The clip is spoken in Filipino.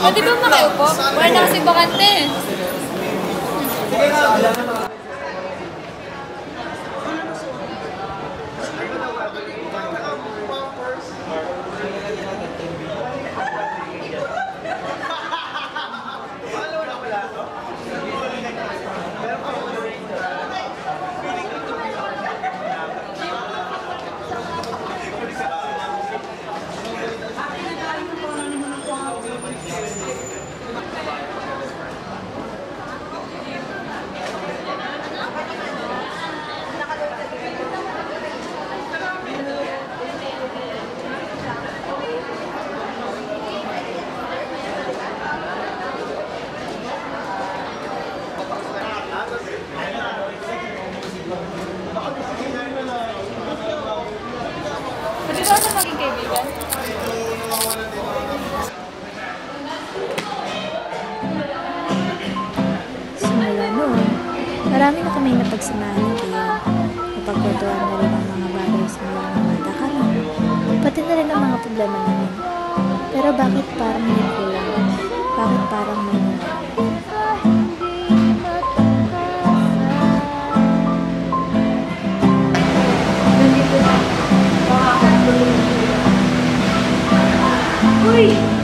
Pwede ba makiupo? Wala na kasi bakante. Pwede ba na maging kaibigan? Noon, marami na kami napagsamahan ng tiyan. Napagkwentuhan na rin ang mga bagay simula ng bata kami. Pati na rin ang mga problema namin. Pero bakit parang may kulang? Bakit parang may Oi!